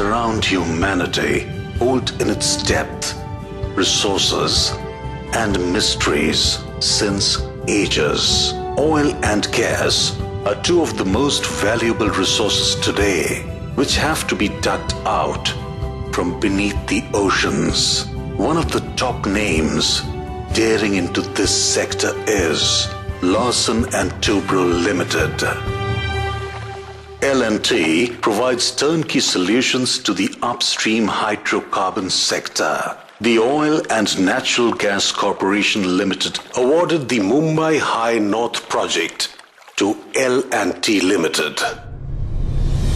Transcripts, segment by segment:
surround humanity hold in its depth resources and mysteries since ages. Oil and gas are two of the most valuable resources today, which have to be dug out from beneath the oceans. One of the top names daring into this sector is Larsen and Toubro Limited. L&T provides turnkey solutions to the upstream hydrocarbon sector. The Oil and Natural Gas Corporation Limited awarded the Mumbai High North project to L&T Limited.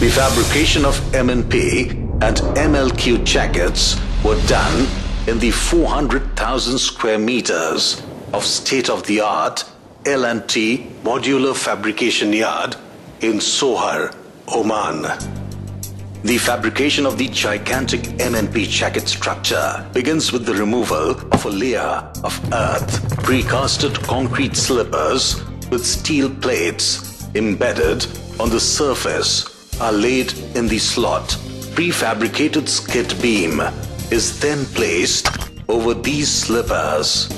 The fabrication of MNP and MLQ jackets were done in the 400,000 square meters of state-of-the-art L&T Modular Fabrication Yard in Sohar, Oman. The fabrication of the gigantic MNP jacket structure begins with the removal of a layer of earth, precasted concrete slippers with steel plates embedded on the surface are laid in the slot. Prefabricated skid beam is then placed over these slippers.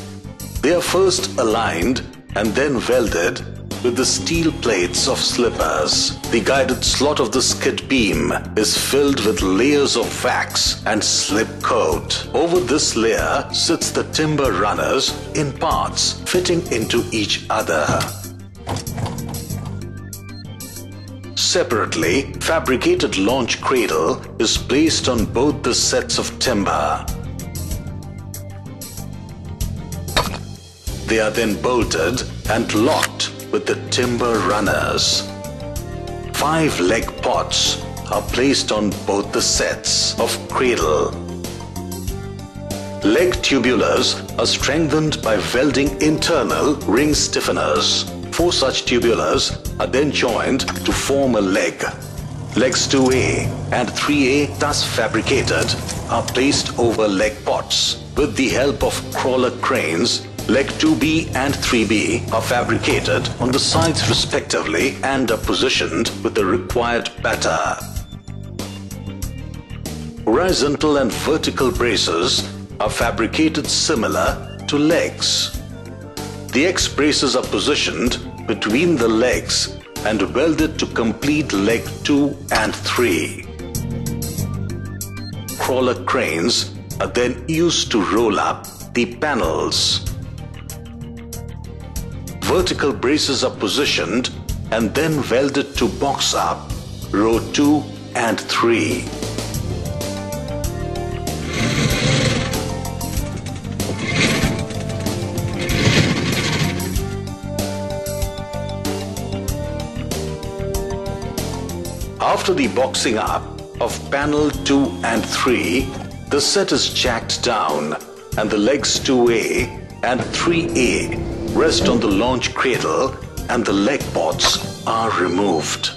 They are first aligned and then welded with the steel plates of slippers. The guided slot of the skid beam is filled with layers of wax and slip coat. Over this layer sits the timber runners in parts fitting into each other. Separately, fabricated launch cradle is placed on both the sets of timber. They are then bolted and locked with the timber runners. Five leg pots are placed on both the sets of cradle. Leg tubulars are strengthened by welding internal ring stiffeners. Four such tubulars are then joined to form a leg. Legs 2A and 3A thus fabricated are placed over leg pots with the help of crawler cranes Leg 2B and 3B are fabricated on the sides respectively and are positioned with the required batter. Horizontal and vertical braces are fabricated similar to legs. The X braces are positioned between the legs and welded to complete leg 2 and 3. Crawler cranes are then used to roll up the panels vertical braces are positioned and then welded to box up row 2 and 3. After the boxing up of panel 2 and 3, the set is jacked down and the legs 2A and 3A rest on the launch cradle and the leg pots are removed.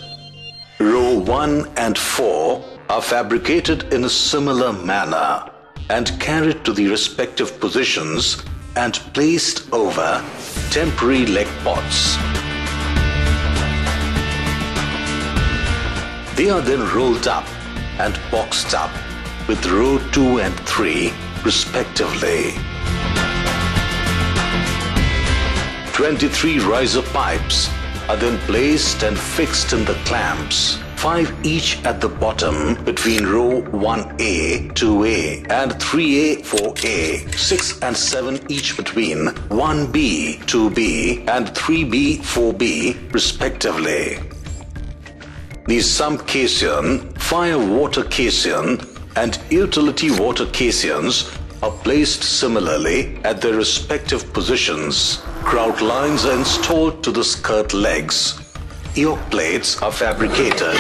Row 1 and 4 are fabricated in a similar manner and carried to the respective positions and placed over temporary leg pots. They are then rolled up and boxed up with row 2 and 3 respectively. 23 riser pipes are then placed and fixed in the clamps, 5 each at the bottom between row 1A, 2A and 3A, 4A, 6 and 7 each between 1B, 2B and 3B, 4B respectively. The sump caisson, fire water caisson and utility water caissons are placed similarly at their respective positions. Grout lines are installed to the skirt legs. Yoke plates are fabricated.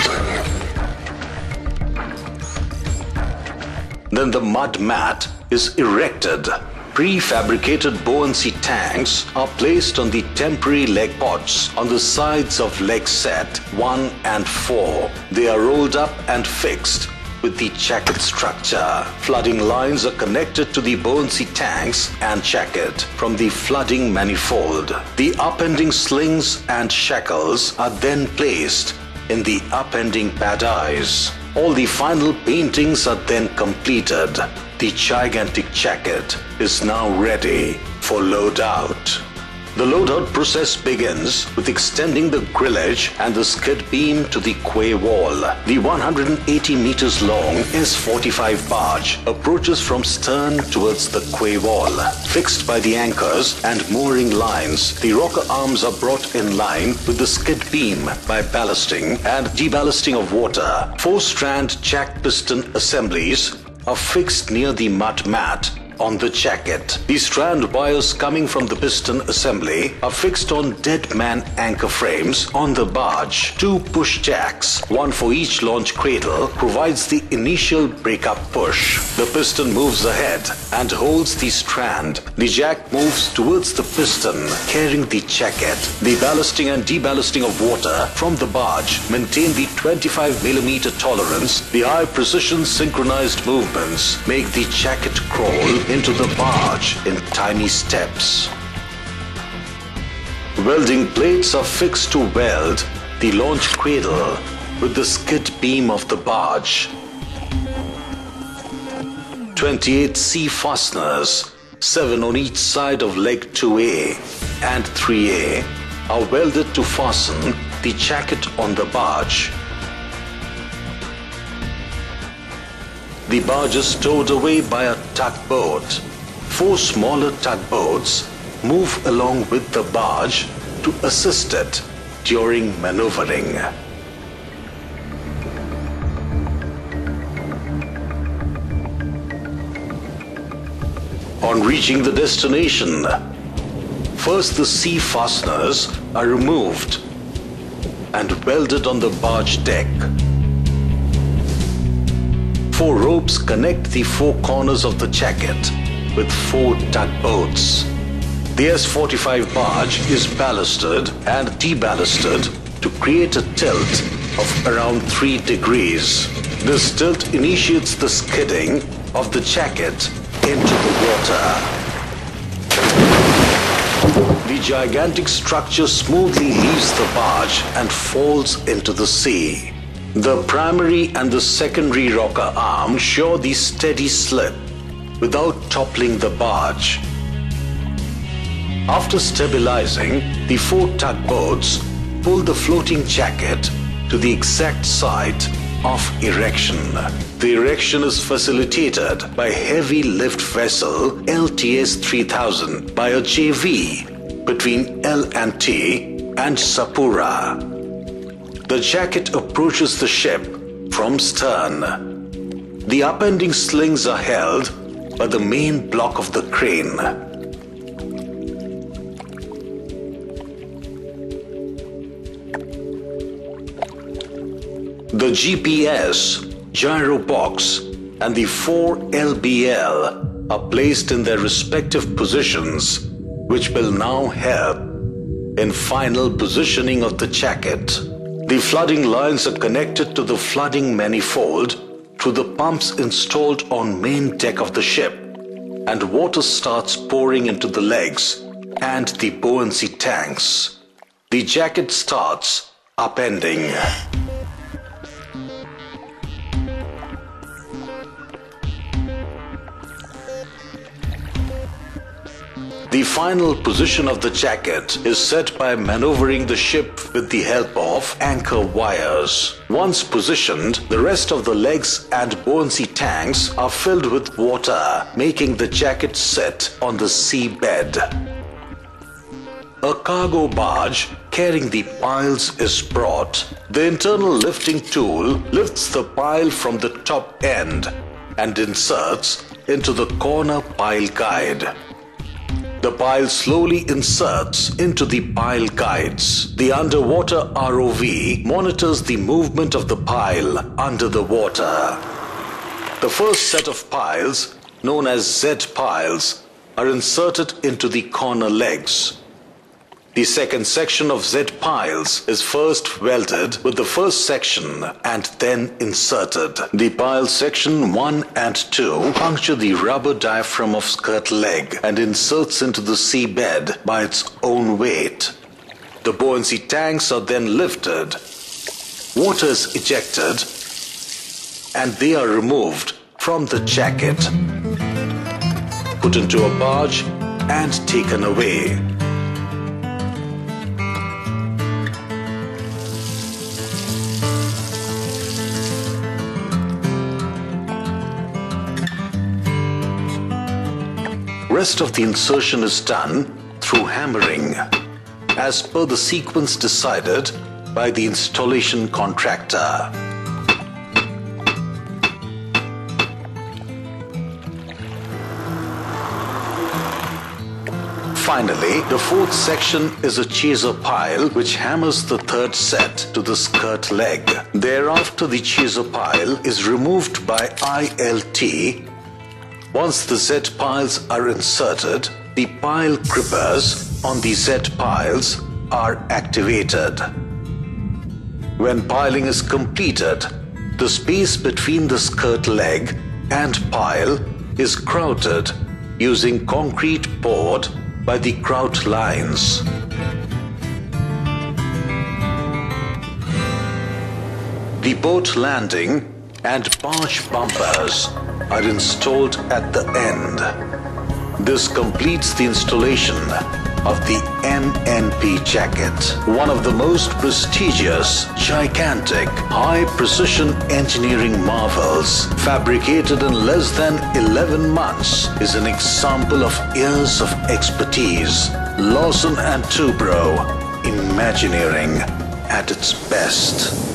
Then the mud mat is erected. Prefabricated buoyancy tanks are placed on the temporary leg pots on the sides of leg set 1 and 4. They are rolled up and fixed with the jacket structure. Flooding lines are connected to the buoyancy tanks and jacket from the flooding manifold. The upending slings and shackles are then placed in the upending pad eyes. All the final paintings are then completed. The gigantic jacket is now ready for load out. The loadout process begins with extending the grillage and the skid beam to the quay wall. The 180 meters long S-45 barge approaches from stern towards the quay wall. Fixed by the anchors and mooring lines, the rocker arms are brought in line with the skid beam by ballasting and deballasting of water. Four-strand jack piston assemblies are fixed near the mud mat on the jacket. The strand wires coming from the piston assembly are fixed on dead man anchor frames on the barge. Two push jacks, one for each launch cradle, provides the initial breakup push. The piston moves ahead and holds the strand. The jack moves towards the piston, carrying the jacket. The ballasting and deballasting of water from the barge maintain the 25 millimeter tolerance. The high precision synchronized movements make the jacket crawl into the barge in tiny steps. Welding plates are fixed to weld the launch cradle with the skid beam of the barge. 28 sea fasteners, 7 on each side of leg 2A and 3A, are welded to fasten the jacket on the barge. The barge is stowed away by a tugboat. Four smaller tugboats move along with the barge to assist it during maneuvering. On reaching the destination, first the sea fasteners are removed and welded on the barge deck. Four ropes connect the four corners of the jacket with four tugboats. The S-45 barge is ballasted and deballasted to create a tilt of around 3 degrees. This tilt initiates the skidding of the jacket into the water. The gigantic structure smoothly leaves the barge and falls into the sea. The primary and the secondary rocker arm show the steady slip without toppling the barge. After stabilizing, the four tugboats pull the floating jacket to the exact site of erection. The erection is facilitated by heavy lift vessel LTS 3000 by a JV between L&T and Sapura. The jacket approaches the ship from stern. The upending slings are held by the main block of the crane. The GPS, gyro box, and the 4 LBL are placed in their respective positions, which will now help in final positioning of the jacket. The flooding lines are connected to the flooding manifold through the pumps installed on main deck of the ship and water starts pouring into the legs and the buoyancy tanks. The jacket starts upending. The final position of the jacket is set by maneuvering the ship with the help of anchor wires. Once positioned, the rest of the legs and buoyancy tanks are filled with water, making the jacket sit on the seabed. A cargo barge carrying the piles is brought. The internal lifting tool lifts the pile from the top end and inserts into the corner pile guide. The pile slowly inserts into the pile guides. The underwater ROV monitors the movement of the pile under the water. The first set of piles, known as Z piles, are inserted into the corner legs. The second section of Z piles is first welded with the first section and then inserted. The pile section 1 and 2 puncture the rubber diaphragm of skirt leg and inserts into the seabed by its own weight. The buoyancy tanks are then lifted. Water is ejected and they are removed from the jacket, put into a barge, and taken away. Rest of the insertion is done through hammering as per the sequence decided by the installation contractor. Finally, the fourth section is a chaser pile which hammers the third set to the skirt leg. Thereafter, the chaser pile is removed by ILT once the Z piles are inserted, the pile grippers on the Z piles are activated. When piling is completed, the space between the skirt leg and pile is grouted using concrete poured by the grout lines. The boat landing and barge bumpers are installed at the end. This completes the installation of the MNP jacket, one of the most prestigious, gigantic, high precision engineering marvels, fabricated in less than 11 months, is an example of years of expertise. Larsen and Toubro, Imagineering at its best.